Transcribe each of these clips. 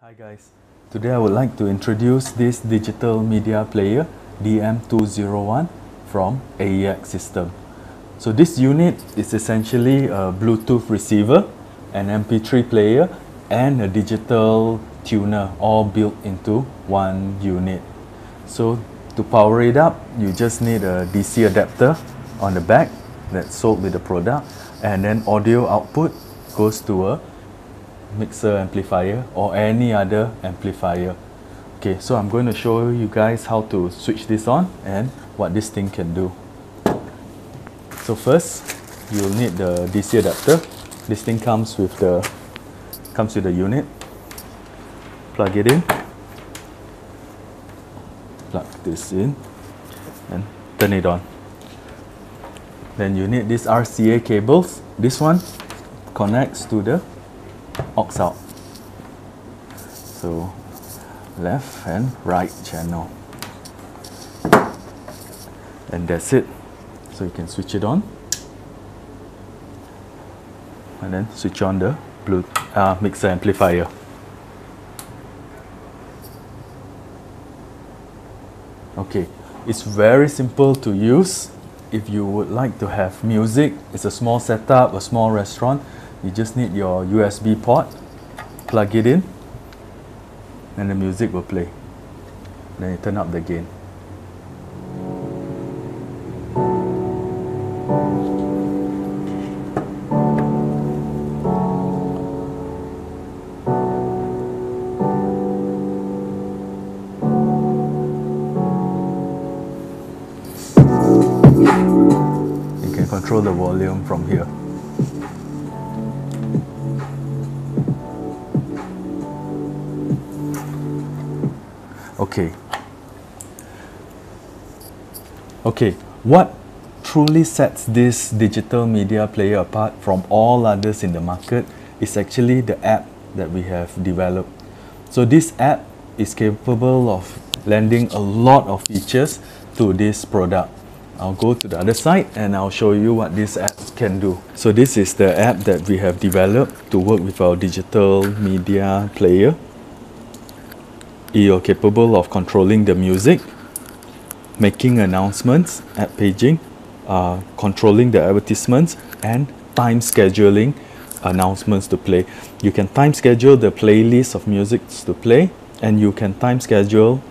Hi guys, today I would like to introduce this digital media player DM201 from AEX system. So this unit is essentially a Bluetooth receiver, an MP3 player and a digital tuner all built into one unit. So to power it up, you just need a DC adapter on the back that's sold with the product and then audio output goes to a mixer amplifier or any other amplifier. Okay, so I'm going to show you guys how to switch this on and what this thing can do. So first, you'll need the DC adapter. This thing comes with the comes with the unit. Plug it in. Plug this in and turn it on. Then you need these RCA cables. This one connects to the aux out. So left and right channel. And that's it. So you can switch it on. And then switch on the blue uh, mixer amplifier. Okay, it's very simple to use. If you would like to have music, it's a small setup, a small restaurant, you just need your USB port, plug it in, and the music will play. Then you turn up the gain. You can control the volume from here. Okay. Okay, what truly sets this digital media player apart from all others in the market is actually the app that we have developed. So this app is capable of lending a lot of features to this product. I'll go to the other side and I'll show you what this app can do. So this is the app that we have developed to work with our digital media player you're capable of controlling the music, making announcements at paging, uh, controlling the advertisements, and time scheduling announcements to play. You can time schedule the playlist of music to play, and you can time schedule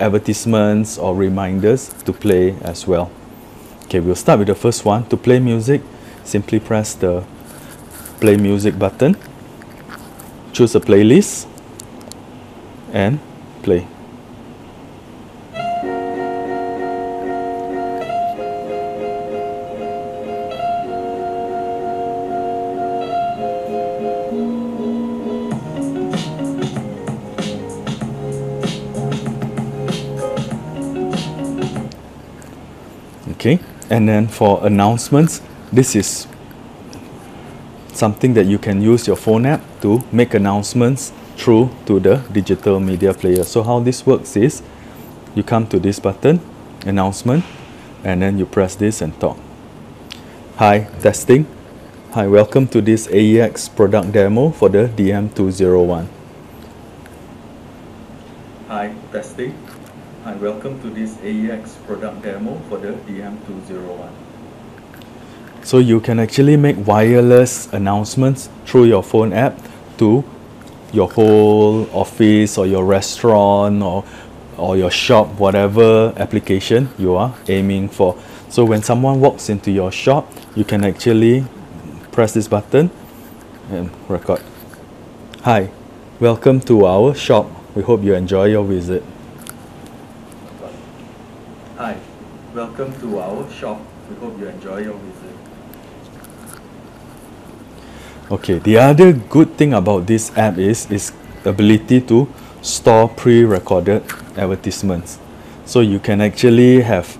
advertisements or reminders to play as well. Okay, we'll start with the first one. To play music, simply press the play music button, choose a playlist, and play. Okay, and then for announcements, this is something that you can use your phone app to make announcements through to the digital media player. So how this works is you come to this button, announcement, and then you press this and talk. Hi, testing. Hi, welcome to this AEX product demo for the DM201. Hi, testing. Hi, welcome to this AEX product demo for the DM201. So you can actually make wireless announcements through your phone app to your whole office or your restaurant or or your shop, whatever application you are aiming for. So when someone walks into your shop, you can actually press this button and record. Hi, welcome to our shop. We hope you enjoy your visit. Hi, welcome to our shop. We hope you enjoy your visit. Okay, the other good thing about this app is its ability to store pre-recorded advertisements. So you can actually have,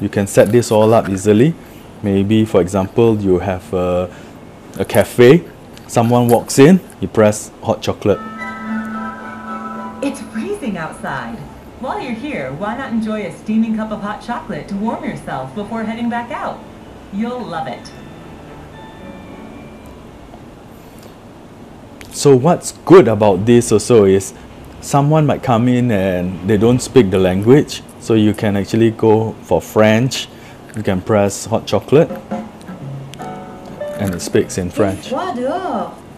you can set this all up easily. Maybe for example, you have a, a cafe, someone walks in, you press hot chocolate. It's freezing outside. While you're here, why not enjoy a steaming cup of hot chocolate to warm yourself before heading back out? You'll love it. So what's good about this also is someone might come in and they don't speak the language, so you can actually go for French. You can press hot chocolate and it speaks in French.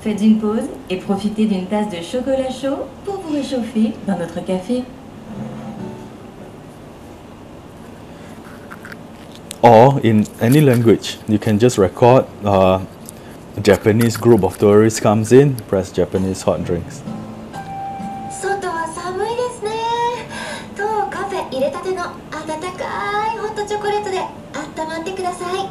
Faites une pause et profitez d'une tasse de chocolat chaud pour vous réchauffer dans notre café. Or in any language, you can just record uh, Japanese group of tourists comes in, press Japanese hot drinks. 外は寒いですねとカフェ入れたての温かいホットチョコレートで温まってください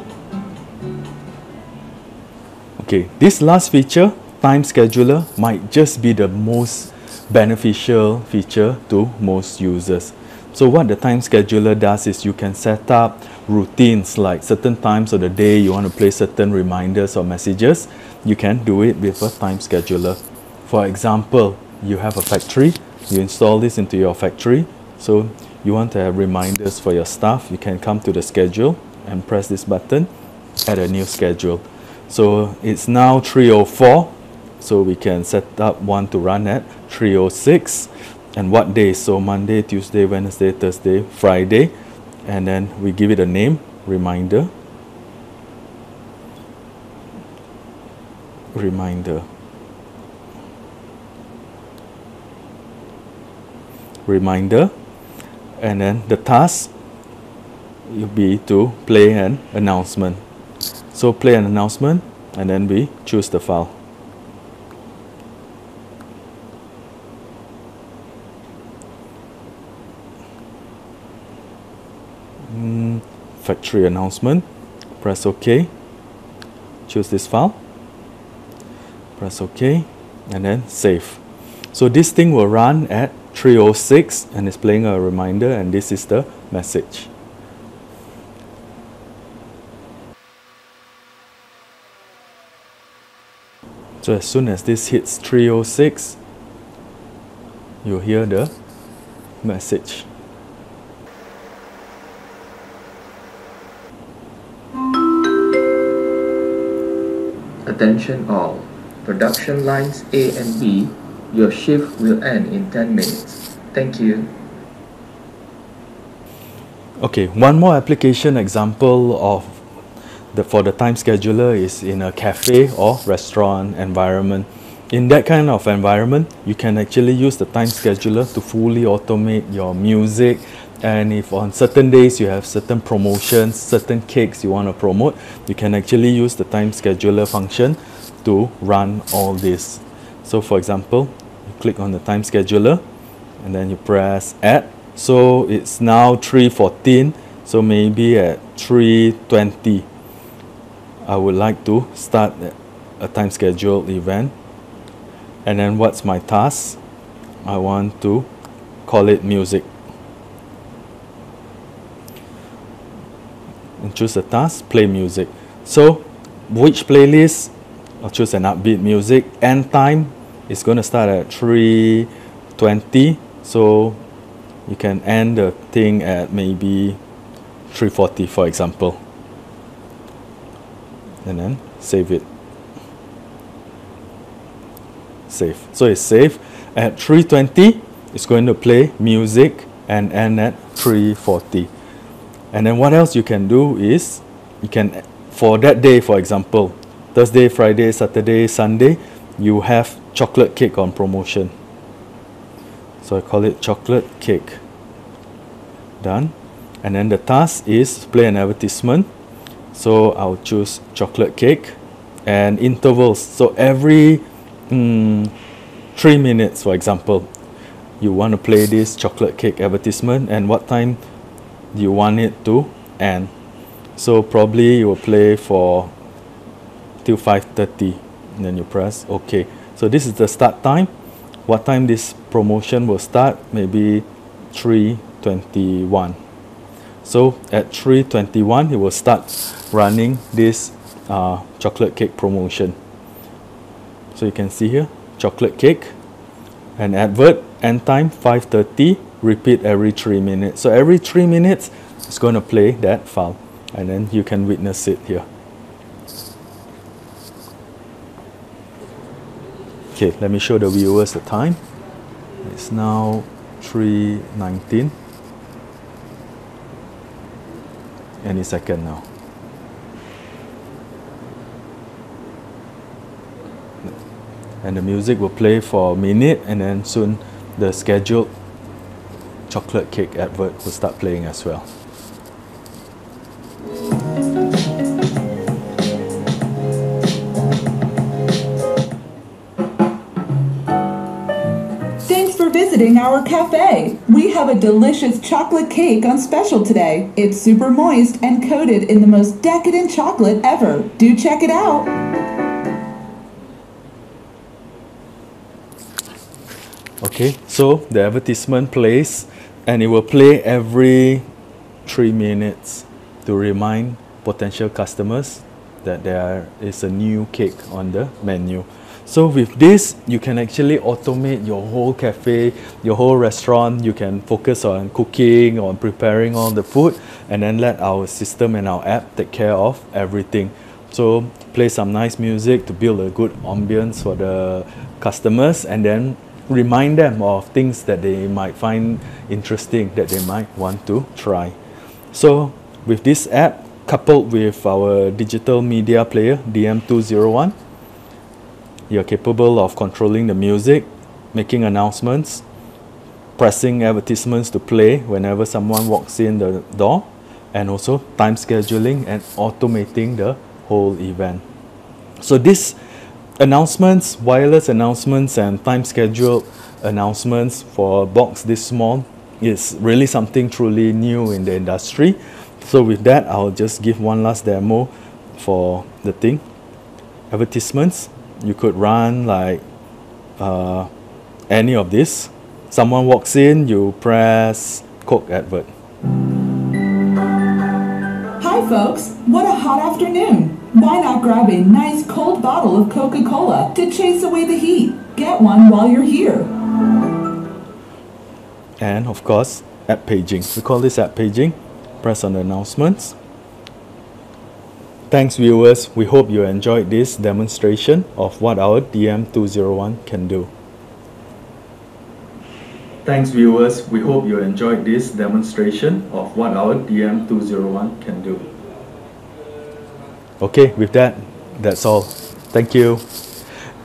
Okay, this last feature, time scheduler, might just be the most beneficial feature to most users. So what the time scheduler does is you can set up routines like certain times of the day you want to play certain reminders or messages. You can do it with a time scheduler. For example, you have a factory, you install this into your factory. So you want to have reminders for your staff, you can come to the schedule and press this button, add a new schedule. So it's now 304. So we can set up one to run at 306. And what day? So Monday, Tuesday, Wednesday, Thursday, Friday. And then we give it a name, reminder. Reminder. Reminder. And then the task will be to play an announcement. So play an announcement and then we choose the file. Mm, factory announcement. Press OK. Choose this file. Press OK and then save. So this thing will run at 306 and it's playing a reminder and this is the message. So as soon as this hits 306, you'll hear the message. Attention all. Production lines A and B, your shift will end in 10 minutes. Thank you. Okay, one more application example of the for the time scheduler is in a cafe or restaurant environment. In that kind of environment, you can actually use the time scheduler to fully automate your music. And if on certain days you have certain promotions, certain cakes you want to promote, you can actually use the time scheduler function to run all this. So for example, you click on the time scheduler and then you press add. So it's now 314. So maybe at 320, I would like to start a time scheduled event. And then what's my task? I want to call it music. Choose a task, play music. So which playlist? I'll choose an upbeat music. End time is going to start at 320. So you can end the thing at maybe 340 for example. And then save it. Save. So it's saved. At 320, it's going to play music and end at 340. And then what else you can do is you can for that day, for example, Thursday, Friday, Saturday, Sunday, you have chocolate cake on promotion. So I call it chocolate cake. Done. And then the task is play an advertisement. So I'll choose chocolate cake and intervals. So every mm, three minutes, for example, you want to play this chocolate cake advertisement and what time you want it to end. So probably you will play for till 5.30 and then you press OK. So this is the start time. What time this promotion will start? Maybe 3.21. So at 3.21 it will start running this uh, chocolate cake promotion. So you can see here, chocolate cake, an advert, end time 5.30, repeat every 3 minutes. So every 3 minutes it's going to play that file and then you can witness it here. Okay, let me show the viewers the time. It's now 3.19. Any second now. And the music will play for a minute and then soon the scheduled chocolate cake advert will start playing as well. Thanks for visiting our cafe. We have a delicious chocolate cake on special today. It's super moist and coated in the most decadent chocolate ever. Do check it out. Okay, so the advertisement plays and it will play every three minutes to remind potential customers that there is a new cake on the menu. So with this, you can actually automate your whole cafe, your whole restaurant. You can focus on cooking, on preparing all the food, and then let our system and our app take care of everything. So play some nice music to build a good ambience for the customers, and then remind them of things that they might find interesting that they might want to try. So with this app coupled with our digital media player DM201 you're capable of controlling the music, making announcements, pressing advertisements to play whenever someone walks in the door, and also time scheduling and automating the whole event. So these announcements, wireless announcements and time scheduled announcements for a box this small is really something truly new in the industry. So with that, I'll just give one last demo for the thing. Advertisements, you could run like uh, any of this. Someone walks in, you press Coke advert. Folks. What a hot afternoon. Why not grab a nice cold bottle of Coca Cola to chase away the heat? Get one while you're here. And of course, app paging. We call this app paging. Press on the announcements. Thanks viewers, we hope you enjoyed this demonstration of what our DM201 can do. Thanks viewers, we hope you enjoyed this demonstration of what our DM201 can do. Okay, with that, that's all. Thank you.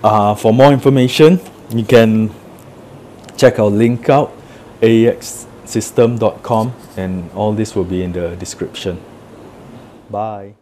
Uh, for more information, you can check our link out, aexsystem.com, and all this will be in the description. Bye.